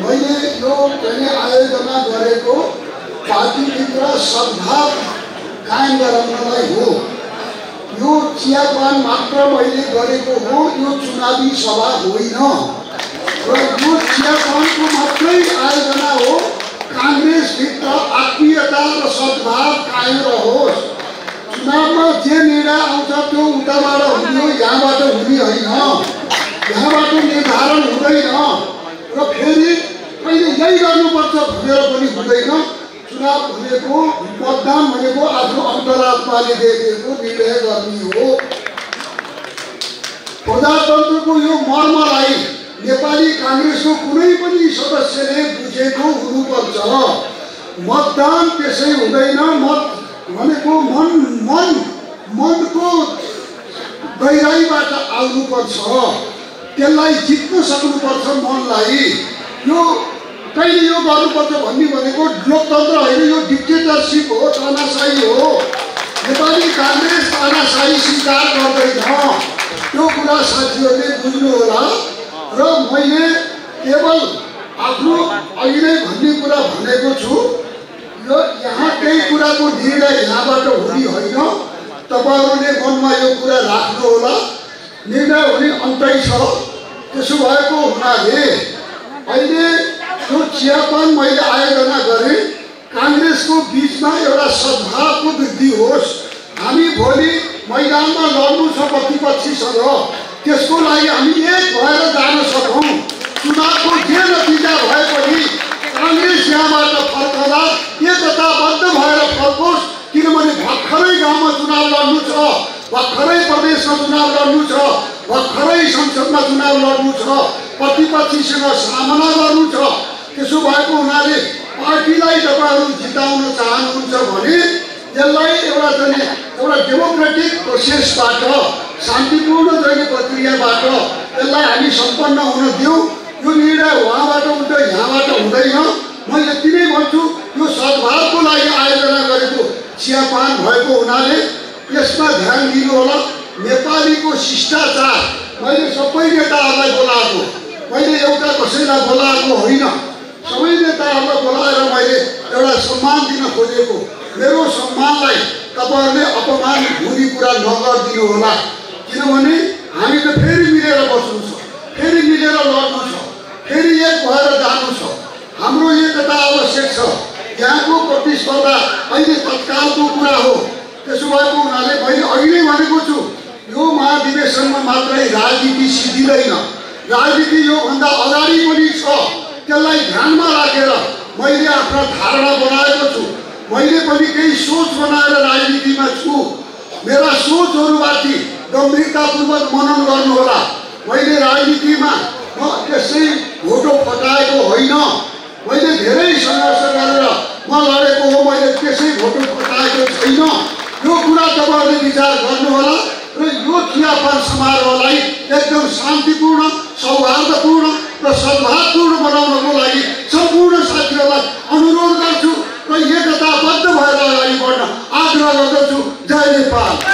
मैले यो चाहिँ आयोजना गरेको पार्टीभित्र सद्भाव कायम गराउनलाई हो। यो चियापान मात्र मैले गरेको हो यो चुनावी सभा होइन। र यो चियापानको मात्रै आयोजना हो काङ्ग्रेसभित्र आत्मीयता र सद्भाव कायम रहोस्। चुनावमा जे निर्णय आउँछ त्यो उताबाट हुने यहाँबाट हुने होइन। यहाँबाट निर्धारण हुँदैन र फेरि कहिले यही गर्नुपर्छ भनेर पनि हुँदैन चुनाव भनेको मतदान भनेको आफ्नो अन्तरात्माले दिएको निर्णय गर्ने हो प्रजातन्त्रको यो मर्मलाई नेपाली काङ्ग्रेसको कुनै पनि सदस्यले बुझेको हुनुपर्छ मतदान त्यसै हुँदैन मत भनेको मन मन मनको गहिराइबाट आउनुपर्छ त्यसलाई जित्न सक्नुपर्छ मनलाई यो कहिले यो गर्नुपर्छ भन्ने भनेको लोकतन्त्र होइन यो डिक्टेटरसिप हो तानासाही हो नेपाली काङ्ग्रेस तानासाही स्वीकार गर्दैन। त्यो कुरा साथीहरूले बुझ्नु होला। र मैले केवल आफ्नो नै भन्ने कुरा भनेको छु। यो यहाँ केही कुराको निर्णय यहाँबाट हुने होइन। तपाईँहरूले मनमा यो कुरा राख्नु होला। निर्णय हुने अन्तै छ। त्यसो भएको हुनाले अहिले यो चियापान मैले आयोजना गरेँ। काङ्ग्रेसको बिचमा एउटा सद्भावको वृद्धि होस्। हामी भोलि मैदानमा लड्नु छ प्रतिपक्षीसँग। त्यसको लागि हामी एक भएर जान सकौँ चुनावको जे नतिजा भए पनि काङ्ग्रेस यहाँबाट फर्कँदा एकताबद्ध भएर फर्कोस्? किनभने भर्खरै गाउँमा चुनाव लड्नु छ भर्खरै प्रदेशमा चुनाव लड्नु छ भर्खरै संसदमा चुनाव लड्नु छ प्रतिपक्षीसँग सामना गर्नु छ। त्यसो भएको हुनाले पार्टीलाई तपाईँहरू जिताउन चाहनुहुन्छ भने यसलाई एउटा चाहिँ डेमोक्रेटिक प्रोसेसबाट शान्तिपूर्ण चाहिँ प्रक्रियाबाट यसलाई हामी सम्पन्न हुन दिउँ यो निर्णय उहाँबाट हुन्छ यहाँबाट हुँदैन। म यति नै भन्छु यो सद्भावको लागि आयोजना गरेको चियापान भएको हुनाले यसमा ध्यान दिनु होला नेपालीको शिष्टाचार मैले सबै नेताहरूलाई बोलाएको मैले एउटा कसैलाई बोलाएको होइन। सबै नेताहरूलाई बोलाएर मैले एउटा सम्मान दिन खोजेको। तपाईँहरूले अपमान हुने कुरा नगरिदिनु होला किनभने हामी त फेरि मिलेर बस्नु छ फेरि मिलेर लड्नु छ फेरि एक भएर जानु छ हाम्रो एकता आवश्यक छ। यहाँको प्रतिस्पर्धा अहिले तत्कालको कुरा हो। त्यसो भएको हुनाले मैले अघि भनेको छु यो महाधिवेशनमा मात्रै राजनीति सिद्धिँदैन। राजनीति योभन्दा अगाडि पनि छ। त्यसलाई ध्यानमा राखेर मैले आफ्ना धारणा बनाएको मैले पनि केही सोच बनाएर राजनीतिमा छु। मेरा सोचहरूमाथि गम्भीरतापूर्वक मनन गर्नुहोला। मैले राजनीतिमा म त्यसै भोटो फटाएको होइन। मैले धेरै सङ्घर्ष गरेर म लडेको हो मैले त्यसै भोटो फटाएको छैन। यो कुरा तपाईँहरूले विचार गर्नुहोला र यो चियापान समारोहलाई एकदम शान्तिपूर्ण सौहार्दपूर्ण र सद्भावपूर्ण बनाउनको अनुरोध गर्छु र एकताबद्ध भएर